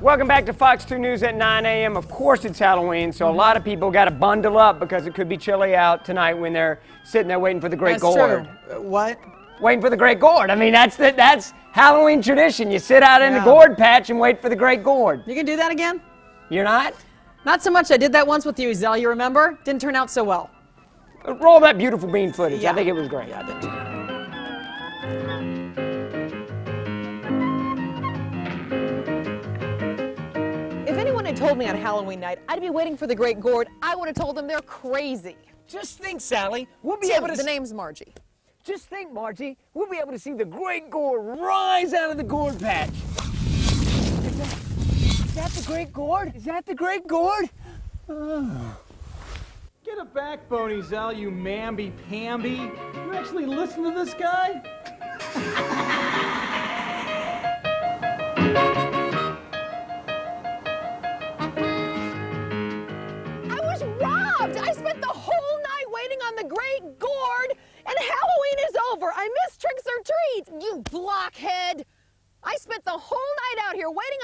Welcome back to Fox 2 News at 9 a.m. Of course, it's Halloween, so a lot of people got to bundle up because it could be chilly out tonight when they're sitting there waiting for the Great That's Gourd. true. Uh, What? Waiting for the Great Gourd. I mean, that's the, that's Halloween tradition. You sit out in the gourd patch and wait for the Great Gourd. You can do that again? You're not? Not so much. I did that once with you, Zell. You remember? Didn't turn out so well. Roll that beautiful bean footage. I think it was great. Yeah, I did had told me on Halloween night I'd be waiting for the Great Gourd, I would have told them they're crazy. Just think, Sally. We'll be Tim, able to. the name's Margie. Just think, Margie. We'll be able to see the Great Gourd rise out of the gourd patch. Is that, is that the Great Gourd? Is that the Great Gourd? Get a backbone, Zal, you mamby-pamby. You actually listen to this guy?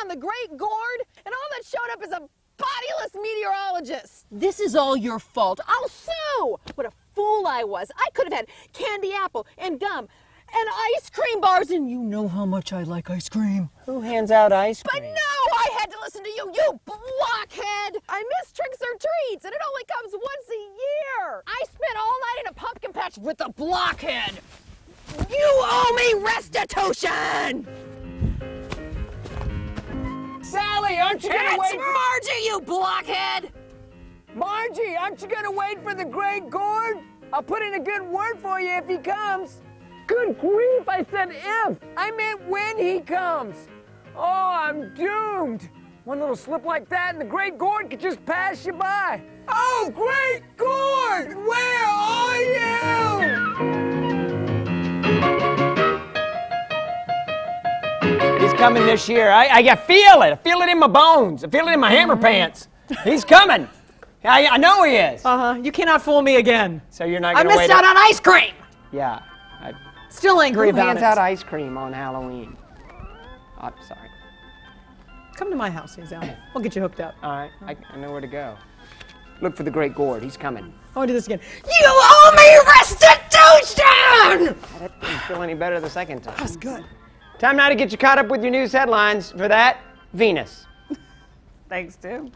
on the Great Gourd, and all that showed up is a bodiless meteorologist! This is all your fault. I'll sue! What a fool I was! I could have had candy apple and gum and ice cream bars, and you know how much I like ice cream. Who hands out ice cream? But no, I had to listen to you, you blockhead! I miss tricks or treats, and it only comes once a year! I spent all night in a pumpkin patch with a blockhead! You owe me restitution! Sally, aren't you gonna It's wait? Margie, you blockhead! Margie, aren't you gonna wait for the Great Gourd? I'll put in a good word for you if he comes. Good grief, I said if. I meant when he comes. Oh, I'm doomed. One little slip like that and the Great Gourd could just pass you by. Oh, Great Gourd, where coming this year. I, I, I feel it. I feel it in my bones. I feel it in my hammer pants. He's coming. I, I know he is. Uh huh. You cannot fool me again. So you're not I missed out on ice cream. Yeah. I, Still angry who about hands it. out ice cream on Halloween? I'm sorry. Come to my house, Zell. We'll get you hooked up. All right, I, I know where to go. Look for the Great Gourd. He's coming. I want to do this again. You owe me restitution. That didn't feel any better the second time. That was good. Time now to get you caught up with your news headlines. For that, Venus. Thanks, Tim.